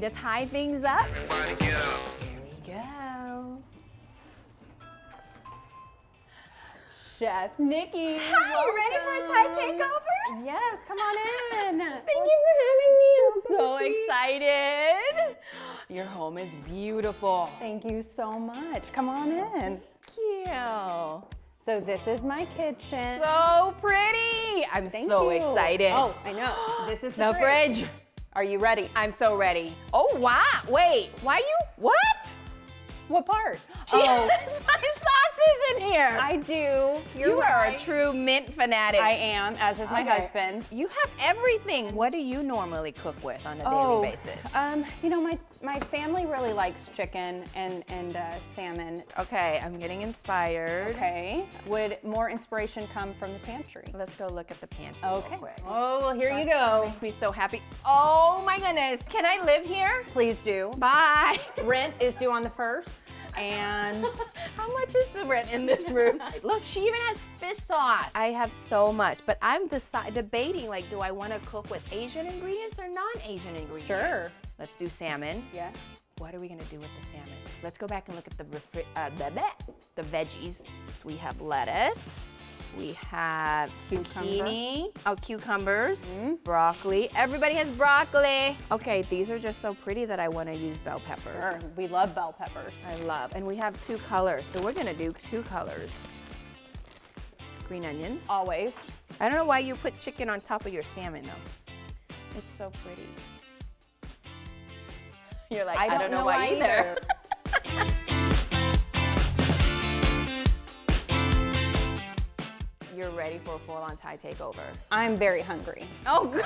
ready to tie things up? Everybody get up. Here we go. Chef Nikky. Hi, you ready for a Thai takeover? Yes, come on in. Thank you for having me. I'm so excited. Your home is beautiful. Thank you so much. Come on in. Cute. So this is my kitchen. So pretty. I'm Thank so you. excited. Oh, I know. This is the, the fridge. Are you ready? I'm so ready. Oh wow. Wait. Why you? What? What part? She oh, has my in here. I do. You're you are right. a true mint fanatic. I am, as is my Okay. husband. You have everything. What do you normally cook with on a Oh, daily basis? um, you know, my my family really likes chicken and and uh, salmon. Okay, I'm getting inspired. Okay. Would more inspiration come from the pantry? Let's go look at the pantry. real Okay. quick. Oh, well, here you go. Makes me so happy. Oh my goodness. Can I live here? Please do. Bye. Rent is due on the first, and How much is the in this room? Look, she even has fish sauce. I have so much, but I'm debating like, do I want to cook with Asian ingredients or non-Asian ingredients? Sure. Let's do salmon. yes. What are we gonna do with the salmon? Let's go back and look at the refri- uh, the, the, the veggies. We have lettuce. We have Cucumber. zucchini. Oh, cucumbers. Mm-hmm. Broccoli. Everybody has broccoli. Okay, these are just so pretty that I want to use bell peppers. Sure. We love bell peppers. I love. And we have two colors, so we're gonna do two colors. Green onions. Always. I don't know why you put chicken on top of your salmon though. It's so pretty. You're like, I don't, know, why, either. You're ready for a full-on Thai takeover. I'm very hungry. Oh, good,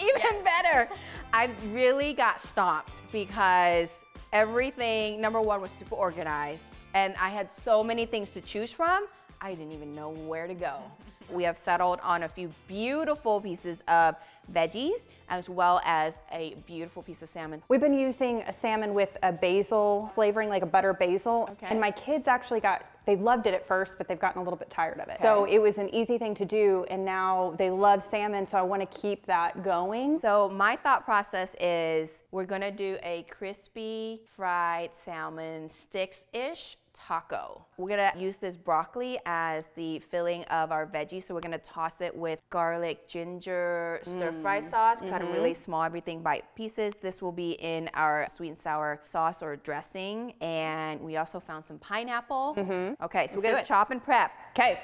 even better. I really got stopped because everything, number one, was super organized, and I had so many things to choose from, I didn't even know where to go. We have settled on a few beautiful pieces of veggies, as well as a beautiful piece of salmon. We've been using a salmon with a basil flavoring, like a butter basil. Okay. And my kids actually got, they loved it at first, but they've gotten a little bit tired of it. So it was an easy thing to do, and now they love salmon, so I want to keep that going. So my thought process is we're gonna do a crispy fried salmon sticks-ish taco. We're gonna use this broccoli as the filling of our veggies. So we're gonna toss it with garlic, ginger, stir fry mm. sauce, cut them really mm-hmm. small, everything bite pieces. This will be in our sweet and sour sauce or dressing. And we also found some pineapple. Mm-hmm. Okay, so we're gonna chop and prep. Okay,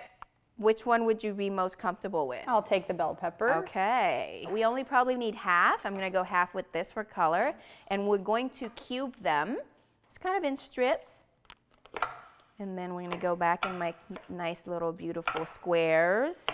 Which one would you be most comfortable with? I'll take the bell pepper. Okay. We only probably need half. I'm gonna go half with this for color. And we're going to cube them. It's kind of in strips. And then we're gonna go back and make nice little beautiful squares.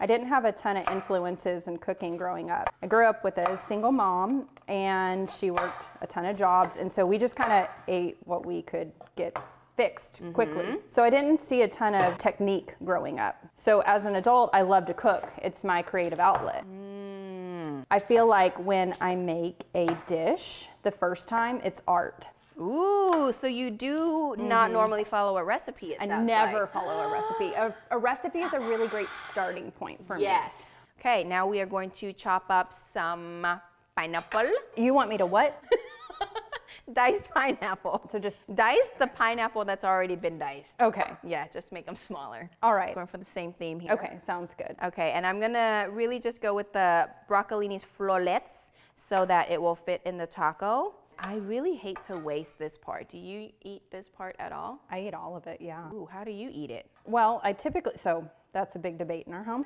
I didn't have a ton of influences in cooking growing up. I grew up with a single mom and she worked a ton of jobs. And so we just kind of ate what we could get fixed mm-hmm. quickly. So I didn't see a ton of technique growing up. So as an adult, I love to cook. It's my creative outlet. Mm. I feel like when I make a dish the first time, it's art. Ooh, so you do not mm-hmm. normally follow a recipe, I never like. follow a recipe. A, a recipe is a really great starting point for me. Yes. Okay, now we are going to chop up some pineapple. You want me to what? Diced pineapple. So just, Dice the pineapple that's already been diced. okay. Yeah, just make them smaller. All right. Going for the same theme here. Okay, sounds good. Okay, and I'm gonna really just go with the broccolini's florets so that it will fit in the taco. I really hate to waste this part. Do you eat this part at all? I eat all of it, yeah. Ooh, how do you eat it? Well, I typically, so that's a big debate in our home.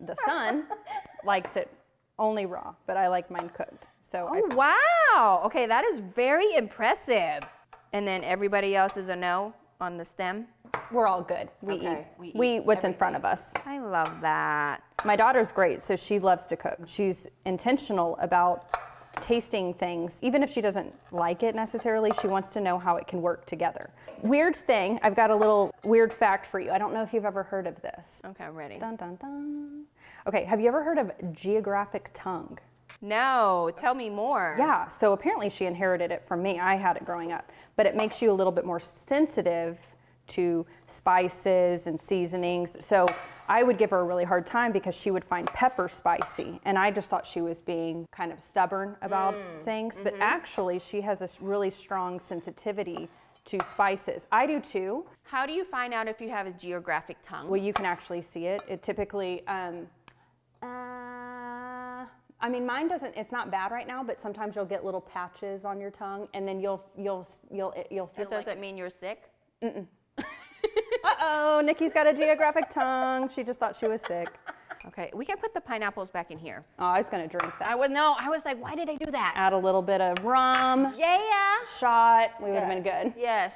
the son likes it only raw, but I like mine cooked. So I, Oh, wow. Okay, that is very impressive. And then everybody else is a no on the stem? we're all good. We Okay, eat. we We, eat what's in front of us. I love that. My daughter's great, so she loves to cook. She's intentional about tasting things. Even if she doesn't like it necessarily, she wants to know how it can work together. Weird thing, I've got a little weird fact for you. I don't know if you've ever heard of this. Okay, I'm ready. Dun dun dun. Okay, have you ever heard of geographic tongue? No, tell me more. Yeah, so apparently she inherited it from me. I had it growing up, but it makes you a little bit more sensitive to spices and seasonings. So I would give her a really hard time because she would find pepper spicy. And I just thought she was being kind of stubborn about things. But actually, she has a really strong sensitivity to spices. I do too. How do you find out if you have a geographic tongue? Well, you can actually see it. It typically, um, uh, I mean, mine doesn't. It's not bad right now, but sometimes you'll get little patches on your tongue, and then you'll you'll you'll you'll feel that like, doesn't mean you're sick. uh oh, Nikky's got a geographic tongue. She just thought she was sick. Okay, we can put the pineapples back in here. Oh, I was gonna drink that. I was no, I was like, why did I do that? Add a little bit of rum, Yeah. shot. We would have been good. Yes.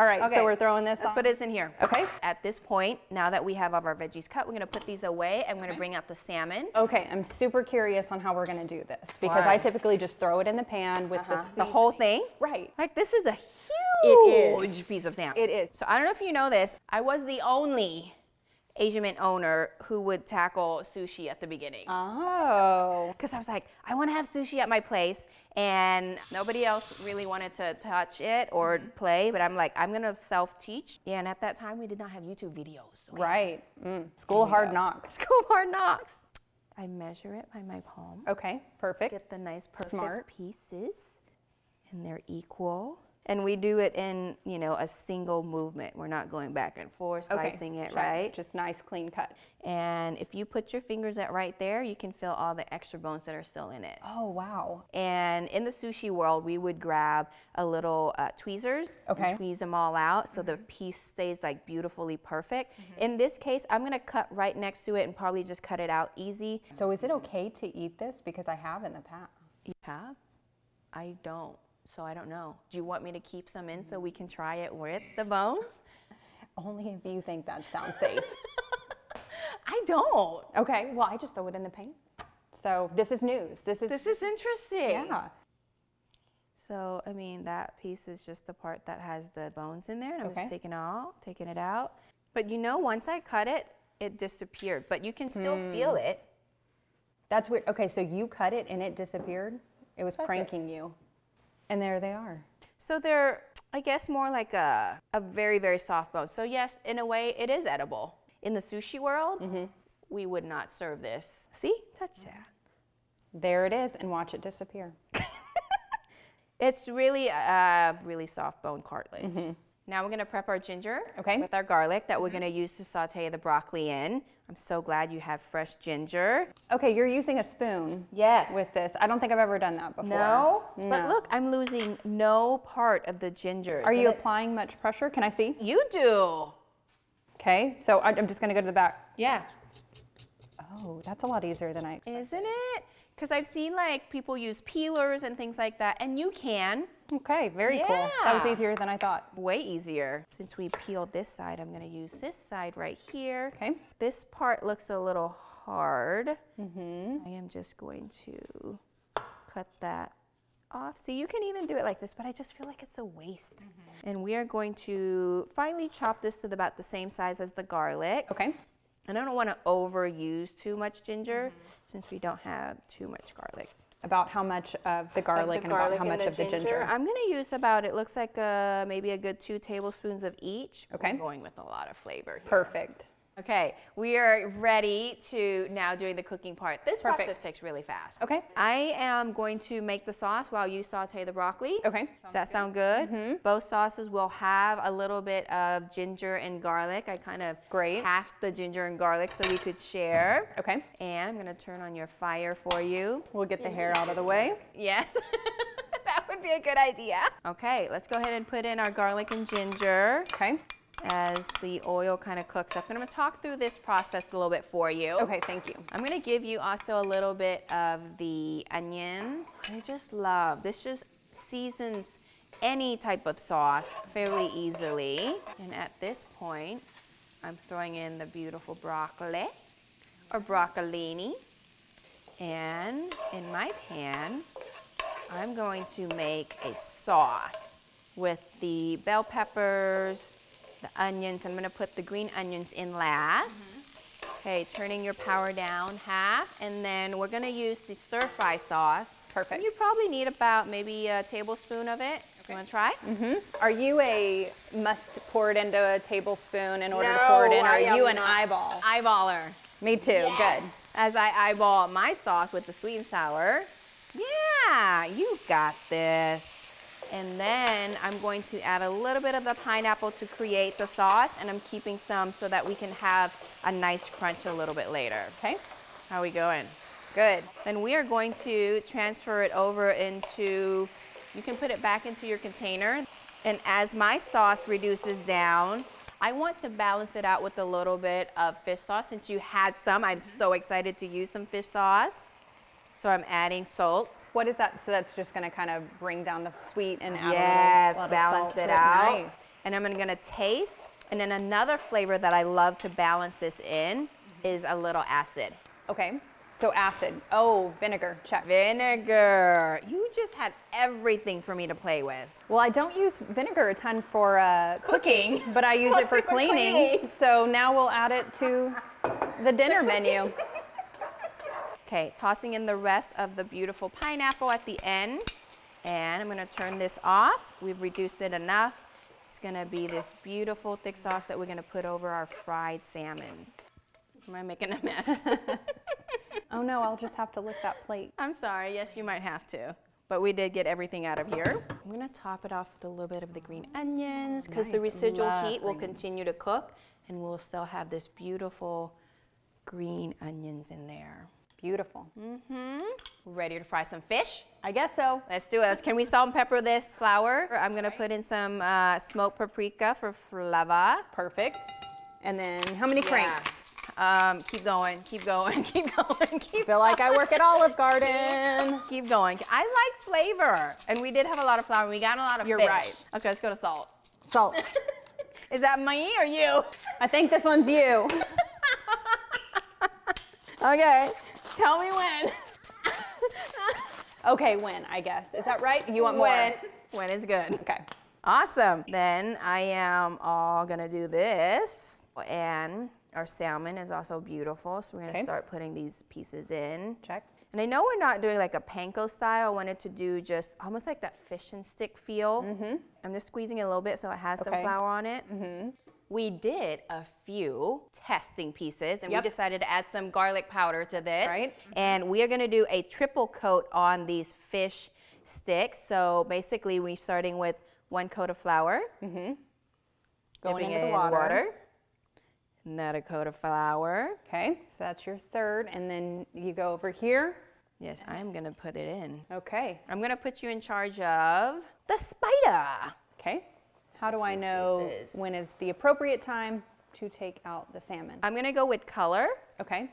All right, Okay. so we're throwing this Let's on. put this in here. Okay. At this point, now that we have all of our veggies cut, we're gonna put these away. I'm gonna bring out the salmon. Okay, I'm super curious on how we're gonna do this because Why? I typically just throw it in the pan with Uh-huh. the The whole thing. Right. Like this is a It huge piece of salmon. It is. So I don't know if you know this. I was the only Asian Mint owner who would tackle sushi at the beginning. Oh. because I was like, I want to have sushi at my place, and nobody else really wanted to touch it or Mm-hmm. play. But I'm like, I'm gonna self-teach. Yeah, and at that time we did not have YouTube videos. Right. Mm. School hard knocks. School hard knocks. I measure it by my palm. Okay, perfect. Get the nice perfect Smart. pieces, and they're equal. And we do it in, you know, a single movement. We're not going back and forth, Okay, slicing it, check. right? Just nice, clean cut. And if you put your fingers at right there, you can feel all the extra bones that are still in it. Oh, wow. And in the sushi world, we would grab a little uh, tweezers Okay. and tweeze them all out so the piece stays like beautifully perfect. In this case, I'm gonna cut right next to it and probably just cut it out easy. So is it okay to eat this? Because I have in the past. You have? I don't, so I don't know. Do you want me to keep some in so we can try it with the bones? Only if you think that sounds safe. I don't. okay, well, I just throw it in the pan. So this is news. This is, This is interesting. yeah. So, I mean, that piece is just the part that has the bones in there, and I'm Okay. just taking it out, taking it out. But you know, once I cut it, it disappeared, but you can still hmm. feel it. That's weird. Okay, so you cut it and it disappeared? It was it. pranking you. And there they are. So they're, I guess, more like a, a very, very soft bone. So, yes, in a way, it is edible. In the sushi world, mm-hmm. we would not serve this. See? Touch that. There it is, and watch it disappear. It's really a really soft bone cartilage. Mm-hmm. Now we're gonna prep our ginger Okay. with our garlic that we're mm-hmm. gonna use to saute the broccoli in. I'm so glad you had fresh ginger. Okay, you're using a spoon Yes. with this. I don't think I've ever done that before. no, but look, I'm losing no part of the ginger. Are Isn't you it- applying much pressure? Can I see? You do. Okay, so I'm just gonna go to the back. Yeah. Oh, that's a lot easier than I. Isn't it? Because I've seen like people use peelers and things like that, and you can. Okay, very cool. That was easier than I thought. Way easier. Since we peeled this side, I'm gonna use this side right here. Okay. This part looks a little hard. Mm -hmm. I am just going to cut that off. So you can even do it like this, but I just feel like it's a waste. And we are going to finally chop this to about the same size as the garlic. Okay. And I don't want to overuse too much ginger since we don't have too much garlic. About how much of the garlic Of the and about how much of the ginger? I'm going to use about, it looks like uh, maybe a good two tablespoons of each. Okay. We're going with a lot of flavor here. Perfect. Okay, we are ready to now doing the cooking part. This Perfect. process takes really fast. Okay. I am going to make the sauce while you saute the broccoli. Okay. Does that sound good? Mhm. Both sauces will have a little bit of ginger and garlic. I kind of Great. half the ginger and garlic so we could share. Okay. And I'm gonna turn on your fire for you. We'll get the hair out of the way. Yes, that would be a good idea. Okay, let's go ahead and put in our garlic and ginger Okay. As the oil kind of cooks up. And I'm gonna talk through this process a little bit for you. Okay, thank you. I'm gonna give you also a little bit of the onion. I just love, this just seasons any type of sauce fairly easily. And at this point, I'm throwing in the beautiful broccoli or broccolini. And in my pan, I'm going to make a sauce with the bell peppers, the onions. I'm gonna put the green onions in last. Okay, turning your power down half, and then we're gonna use the stir fry sauce. Perfect. You probably need about maybe a tablespoon of it. You wanna try? Mm -hmm. Are you a must pour it into a tablespoon in order to pour it in? Or are you an eyeball? Eyeballer. Me too. Good. As I eyeball my sauce with the sweet and sour. Yeah, you got this. And then I'm going to add a little bit of the pineapple to create the sauce, and I'm keeping some so that we can have a nice crunch a little bit later. Okay. How we going? Good. Then we are going to transfer it over into, you can put it back into your container. And as my sauce reduces down, I want to balance it out with a little bit of fish sauce. Since you had some, I'm mm-hmm. so excited to use some fish sauce. So I'm adding salt. What is that? So that's just going to kind of bring down the sweet and add Yes, a little, little balance it out. Nice. And I'm gonna taste. And then another flavor that I love to balance this in is a little acid. Okay. So acid. Oh, vinegar. Check. Vinegar. You just had everything for me to play with. Well, I don't use vinegar a ton for uh, Cooking. but I use it for it for cleaning. cleaning? So now we'll add it to the dinner menu. Okay, tossing in the rest of the beautiful pineapple at the end. And I'm gonna turn this off. We've reduced it enough. It's gonna be this beautiful thick sauce that we're gonna put over our fried salmon. Am I making a mess? Oh no, I'll just have to lick that plate. I'm sorry, yes, you might have to. But we did get everything out of here. I'm gonna top it off with a little bit of the green onions because the residual love heat will onions. continue to cook and we'll still have this beautiful green onions in there. Beautiful. Mm-hmm. Ready to fry some fish? I guess so. Let's do it. Can we salt and pepper this flour? I'm gonna put in some uh, smoked paprika for flavor. Perfect. And then how many cranks? Um, keep going, keep going, keep going, keep Feel like I work at Olive Garden. Keep going. I like flavor, and we did have a lot of flour. and We got a lot of You're fish. right. Okay, let's go to salt. Salt. Is that me or you? I think this one's you. Okay, tell me when. Okay, when, I guess. Is that right? You want more? When? When is good. Okay. Awesome. Then I am all gonna do this, and our salmon is also beautiful. So we're gonna Okay. start putting these pieces in. Check. And I know we're not doing like a panko style. I wanted to do just almost like that fish and stick feel. Mm-hmm. I'm just squeezing it a little bit so it has some flour on it. Mm-hmm. We did a few testing pieces and Yep. we decided to add some garlic powder to this. Right. And we are gonna do a triple coat on these fish sticks. So basically we're starting with one coat of flour, mm-hmm. Going dipping into it the in water. water, another coat of flour. Okay, so that's your third, and then you go over here. Yes, I'm gonna put it in. Okay. I'm gonna put you in charge of the spider. Okay. How do I know pieces. when is the appropriate time to take out the salmon? I'm gonna go with color. Okay.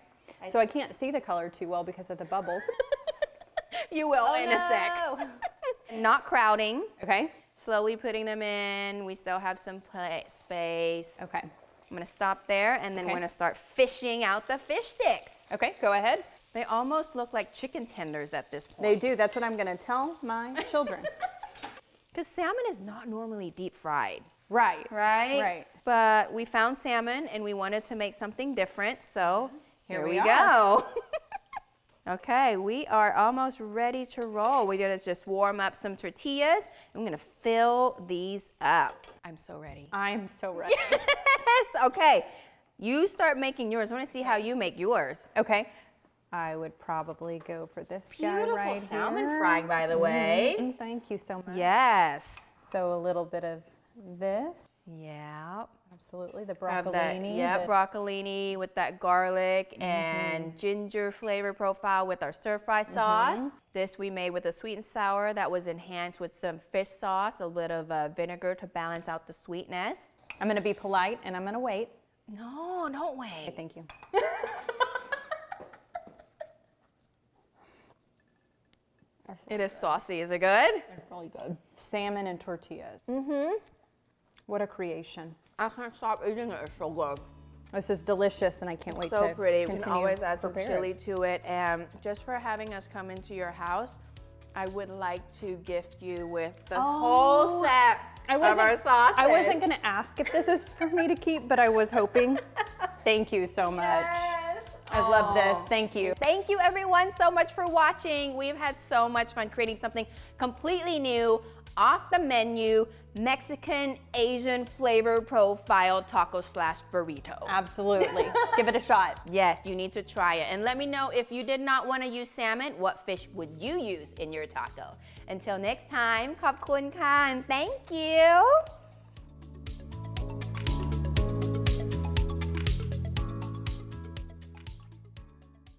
So I can't see the color too well because of the bubbles. You will oh, in a sec. Not crowding. Okay. Slowly putting them in. We still have some space. Okay. I'm gonna stop there and then Okay. we're gonna start fishing out the fish sticks. Okay, go ahead. They almost look like chicken tenders at this point. They do. That's what I'm going to tell my children. Because salmon is not normally deep fried. right. Right? Right. But we found salmon and we wanted to make something different, so here, Here we, we go. okay, we are almost ready to roll. We're gonna just warm up some tortillas. I'm gonna fill these up. I'm so ready. I'm so ready. Yes, okay. You start making yours. I wanna see how you make yours. okay. I would probably go for this guy Beautiful right salmon here. frying, by the way. Mm, Thank you so much. Yes. So a little bit of this. Yeah. Absolutely. The Have that, broccolini. yeah, the- broccolini with that garlic and ginger flavor profile with our stir fry sauce. This we made with a sweet and sour that was enhanced with some fish sauce, a bit of uh, vinegar to balance out the sweetness. I'm going to be polite and I'm going to wait. No, don't wait. Thank you. It is saucy. Is it good? It's Really good. Salmon and tortillas. Mm-hmm. What a creation. I can't stop eating it. It's so good. This is delicious and I can't wait so to pretty. You can always add some chili it. to it. And just for having us come into your house, I would like to gift you with the whole Oh, set I of wasn't, our sauces. I wasn't going to ask if this is for me to keep, but I was hoping. Thank you so much. Yes. I love this. Aw. Thank you. Thank you everyone so much for watching. We've had so much fun creating something completely new off the menu Mexican Asian flavor profile taco slash burrito. Absolutely. Give it a shot. Yes, you need to try it. And let me know if you did not want to use salmon, what fish would you use in your taco? Until next time, ขอบคุณค่ะ and thank you.